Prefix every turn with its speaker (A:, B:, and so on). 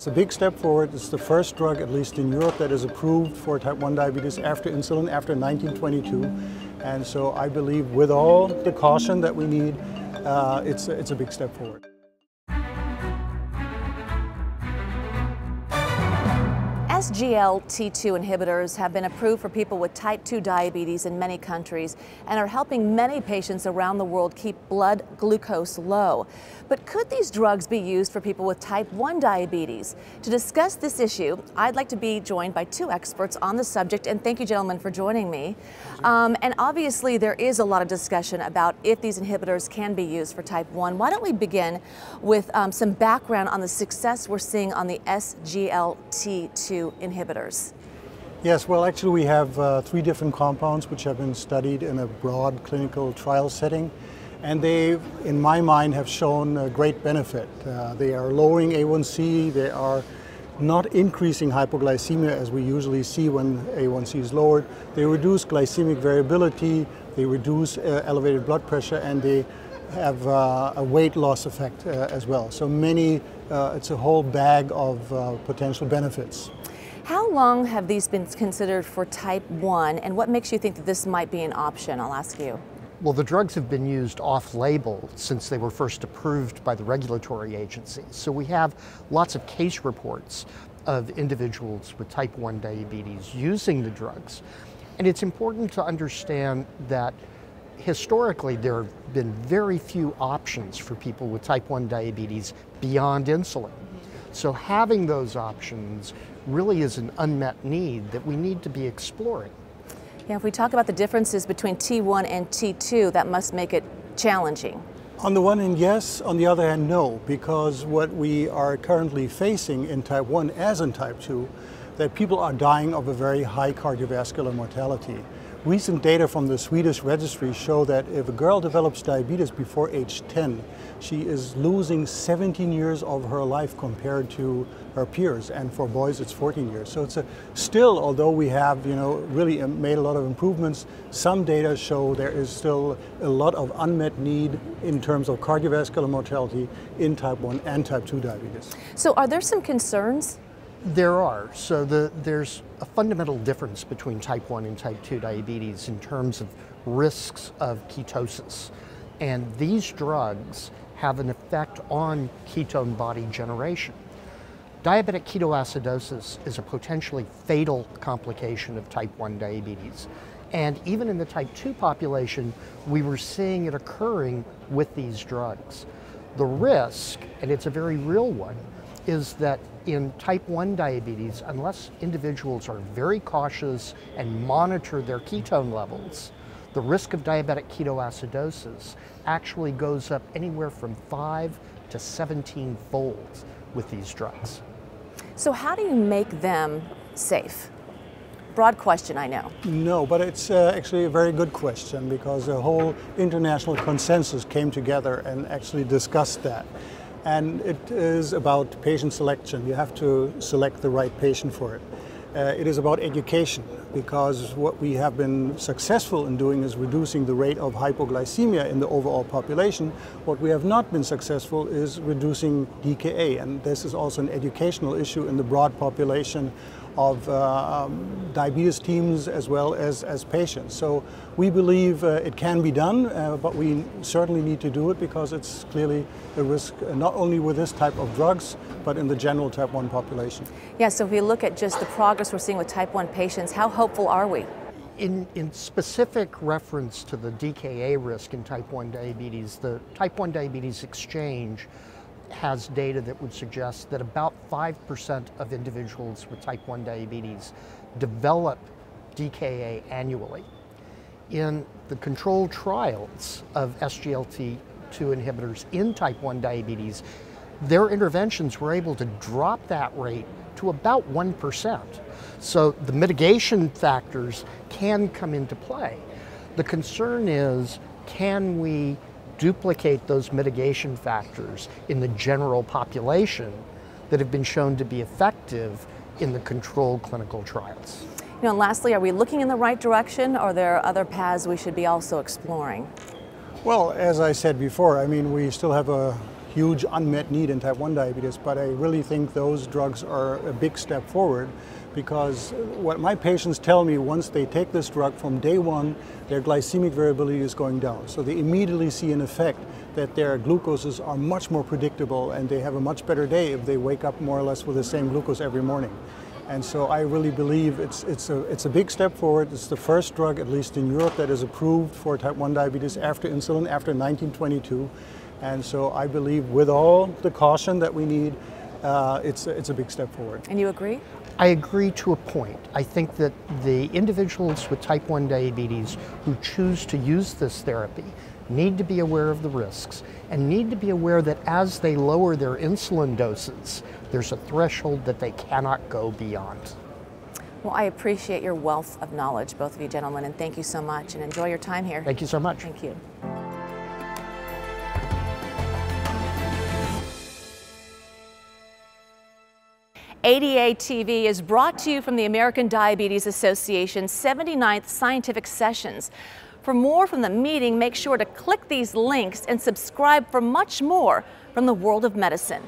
A: It's a big step forward. It's the first drug, at least in Europe, that is approved for type 1 diabetes after insulin, after 1922. And so I believe with all the caution that we need, uh, it's, it's a big step forward.
B: SGLT2 inhibitors have been approved for people with type 2 diabetes in many countries and are helping many patients around the world keep blood glucose low. But could these drugs be used for people with type 1 diabetes? To discuss this issue, I'd like to be joined by two experts on the subject, and thank you, gentlemen, for joining me. Um, and obviously, there is a lot of discussion about if these inhibitors can be used for type 1. Why don't we begin with um, some background on the success we're seeing on the SGLT2 inhibitors?
A: Yes, well, actually, we have uh, three different compounds which have been studied in a broad clinical trial setting, and they, in my mind, have shown a great benefit. Uh, they are lowering A1C, they are not increasing hypoglycemia as we usually see when A1C is lowered. They reduce glycemic variability, they reduce uh, elevated blood pressure, and they have uh, a weight loss effect uh, as well. So many, uh, it's a whole bag of uh, potential benefits.
B: How long have these been considered for type 1 and what makes you think that this might be an option? I'll ask you.
C: Well, the drugs have been used off label since they were first approved by the regulatory agencies. So we have lots of case reports of individuals with type 1 diabetes using the drugs. And it's important to understand that historically there have been very few options for people with type 1 diabetes beyond insulin. So having those options really is an unmet need that we need to be exploring.
B: Yeah, if we talk about the differences between T1 and T2, that must make it challenging.
A: On the one hand, yes. On the other hand, no, because what we are currently facing in type 1 as in type 2, that people are dying of a very high cardiovascular mortality. Recent data from the Swedish registry show that if a girl develops diabetes before age 10, she is losing 17 years of her life compared to her peers, and for boys it's 14 years. So it's a, still, although we have you know really um, made a lot of improvements, some data show there is still a lot of unmet need in terms of cardiovascular mortality in type 1 and type 2 diabetes.
B: So are there some concerns
C: there are. So the, there's a fundamental difference between type 1 and type 2 diabetes in terms of risks of ketosis. And these drugs have an effect on ketone body generation. Diabetic ketoacidosis is a potentially fatal complication of type 1 diabetes. And even in the type 2 population, we were seeing it occurring with these drugs. The risk, and it's a very real one, is that in type 1 diabetes, unless individuals are very cautious and monitor their ketone levels, the risk of diabetic ketoacidosis actually goes up anywhere from 5 to 17 folds with these drugs.
B: So, how do you make them safe? Broad question, I know.
A: No, but it's uh, actually a very good question because a whole international consensus came together and actually discussed that and it is about patient selection. You have to select the right patient for it. Uh, it is about education because what we have been successful in doing is reducing the rate of hypoglycemia in the overall population. What we have not been successful is reducing DKA, and this is also an educational issue in the broad population of uh, um, diabetes teams as well as, as patients. So we believe uh, it can be done, uh, but we certainly need to do it because it's clearly a risk uh, not only with this type of drugs, but in the general type 1 population.
B: Yeah, so if we look at just the progress we're seeing with type 1 patients, how hopeful are we?
C: In, in, specific reference to the DKA risk in type 1 diabetes, the Type 1 Diabetes Exchange has data that would suggest that about 5% of individuals with type 1 diabetes develop DKA annually. In the controlled trials of SGLT2 inhibitors in type 1 diabetes, their interventions were able to drop that rate to about 1%. So the mitigation factors can come into play. The concern is, can we duplicate those mitigation factors in the general population that have been shown to be effective in the controlled clinical trials.
B: You know, and lastly, are we looking in the right direction or are there other paths we should be also exploring?
A: Well, as I said before, I mean, we still have a huge unmet need in type 1 diabetes, but I really think those drugs are a big step forward because what my patients tell me once they take this drug from day one, their glycemic variability is going down. So they immediately see an effect that their glucoses are much more predictable and they have a much better day if they wake up more or less with the same glucose every morning. And so I really believe it's, it's, a, it's a big step forward. It's the first drug, at least in Europe, that is approved for type 1 diabetes after insulin, after 1922. And so I believe with all the caution that we need, uh, it's, it's a big step forward.
B: And you agree?
C: I agree to a point. I think that the individuals with type 1 diabetes who choose to use this therapy need to be aware of the risks and need to be aware that as they lower their insulin doses, there's a threshold that they cannot go beyond.
B: Well, I appreciate your wealth of knowledge, both of you gentlemen, and thank you so much and enjoy your time here.
C: Thank you so much.
B: Thank you. ADA TV is brought to you from the American Diabetes Association's 79th Scientific Sessions. For more from the meeting, make sure to click these links and subscribe for much more from the world of medicine.